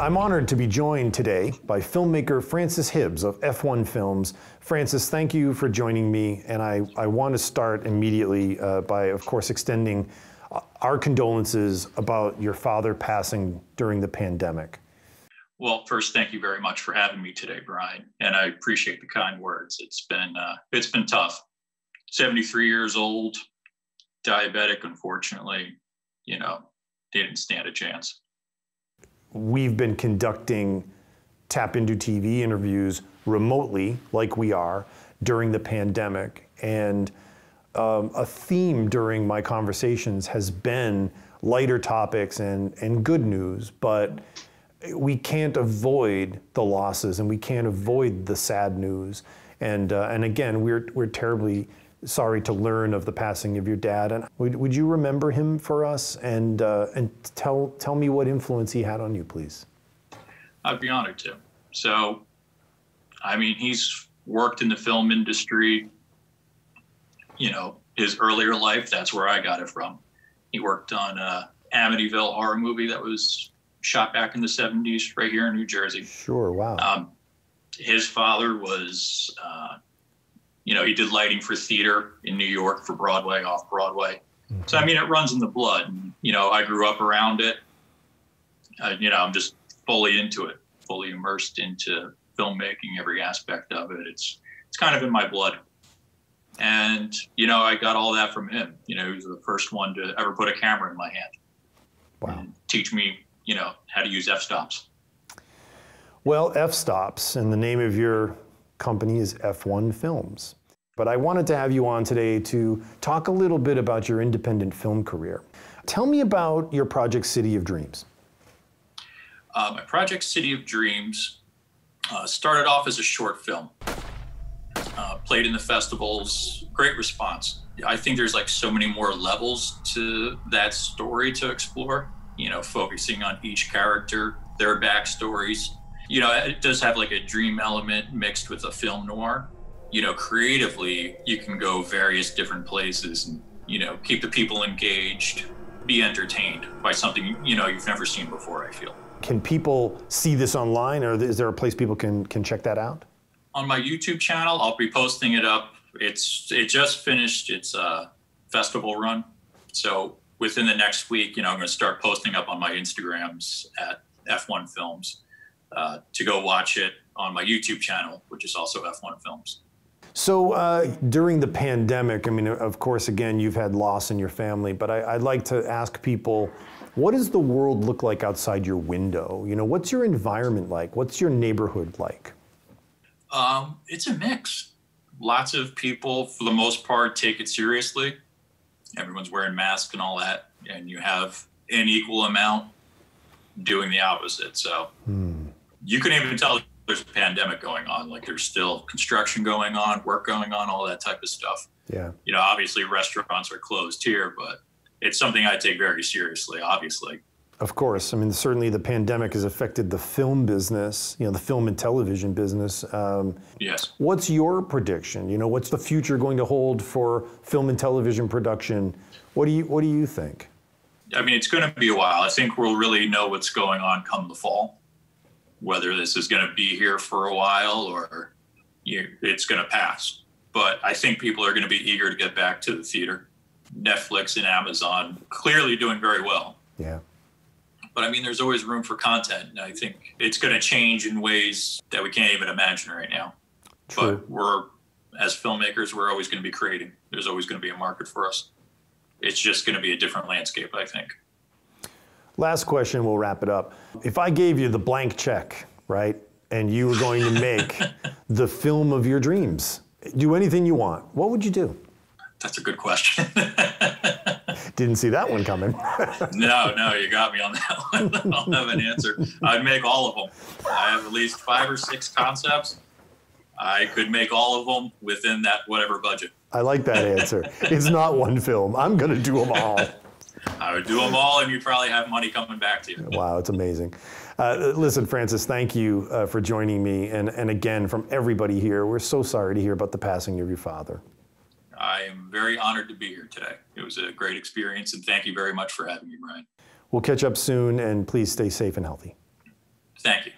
I'm honored to be joined today by filmmaker Francis Hibbs of F1 Films. Francis, thank you for joining me, and I, I want to start immediately uh, by, of course, extending uh, our condolences about your father passing during the pandemic. Well, first, thank you very much for having me today, Brian, and I appreciate the kind words. It's been uh, it's been tough. 73 years old, diabetic, unfortunately, you know, didn't stand a chance we've been conducting TAPinto TV interviews remotely, like we are, during the pandemic. And um, a theme during my conversations has been lighter topics and, and good news, but we can't avoid the losses and we can't avoid the sad news. And, uh, and again, we're, we're terribly sorry to learn of the passing of your dad. And would, would you remember him for us and, uh, and tell, tell me what influence he had on you, please? I'd be honored to. So, I mean, he's worked in the film industry, you know, his earlier life, that's where I got it from. He worked on a Amityville horror movie that was shot back in the 70s right here in New Jersey. Sure, wow. Um, his father was uh, you know, he did lighting for theater in New York for Broadway, off Broadway. Mm-hmm. So I mean, it runs in the blood. You know, I grew up around it. Uh, you know, I'm just fully into it, fully immersed into filmmaking, every aspect of it. It's it's kind of in my blood. And you know, I got all that from him. You know, he was the first one to ever put a camera in my hand. Wow. teach me, you know, how to use f-stops. Well, f-stops, and the name of your company is F1 Films. But I wanted to have you on today to talk a little bit about your independent film career. Tell me about your project City of Dreams. Uh, my project City of Dreams uh, started off as a short film. Uh, played in the festivals, great response. I think there's like so many more levels to that story to explore, you know, focusing on each character, their backstories. You know, it does have like a dream element mixed with a film noir you know, creatively, you can go various different places and, you know, keep the people engaged, be entertained by something, you know, you've never seen before, I feel. Can people see this online or is there a place people can, can check that out? On my YouTube channel, I'll be posting it up. It's, it just finished its uh, festival run. So within the next week, you know, I'm going to start posting up on my Instagrams at F1 Films uh, to go watch it on my YouTube channel, which is also F1 Films. So uh, during the pandemic, I mean, of course, again, you've had loss in your family, but I, would like to ask people, what does the world look like outside your window? You know, what's your environment like? What's your neighborhood like? Um, it's a mix. Lots of people, for the most part, take it seriously. Everyone's wearing masks and all that, and you have an equal amount doing the opposite. So hmm. you can even tell there's a pandemic going on. Like there's still construction going on, work going on, all that type of stuff. Yeah. You know, obviously restaurants are closed here, but it's something I take very seriously, obviously. Of course. I mean, certainly the pandemic has affected the film business, you know, the film and television business. Um, yes. What's your prediction? You know, what's the future going to hold for film and television production? What do you What do you think? I mean, it's going to be a while. I think we'll really know what's going on come the fall whether this is going to be here for a while or you, it's going to pass. But I think people are going to be eager to get back to the theater. Netflix and Amazon clearly doing very well. Yeah. But I mean, there's always room for content. And I think it's going to change in ways that we can't even imagine right now. True. But we're, as filmmakers, we're always going to be creating. There's always going to be a market for us. It's just going to be a different landscape, I think. Last question, we'll wrap it up. If I gave you the blank check, right, and you were going to make the film of your dreams, do anything you want, what would you do? That's a good question. Didn't see that one coming. no, no, you got me on that one. I'll have an answer. I'd make all of them. I have at least five or six concepts. I could make all of them within that whatever budget. I like that answer. it's not one film. I'm going to do them all. I would do them all, and you'd probably have money coming back to you. Wow, it's amazing. Uh, listen, Francis, thank you uh, for joining me. And, and again, from everybody here, we're so sorry to hear about the passing of your father. I am very honored to be here today. It was a great experience, and thank you very much for having me, Brian. We'll catch up soon, and please stay safe and healthy. Thank you.